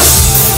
Peace.